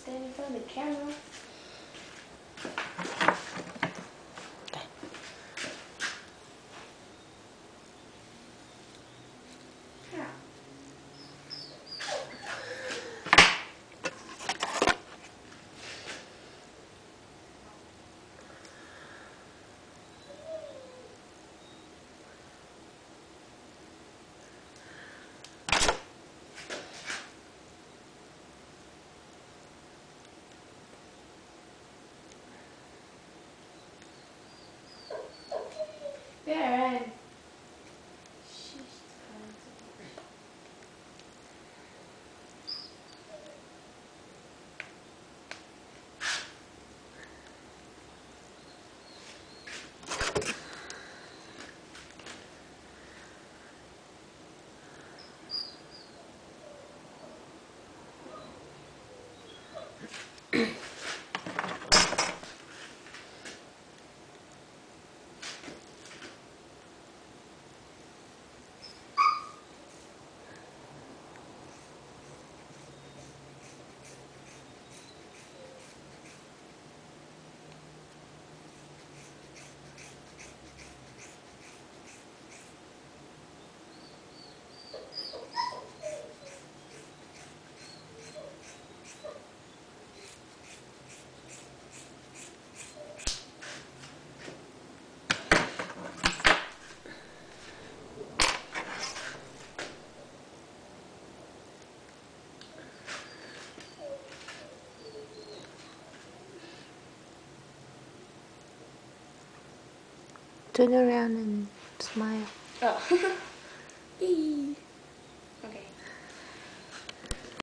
standing in front of the camera. Baron. Turn around and smile. Oh.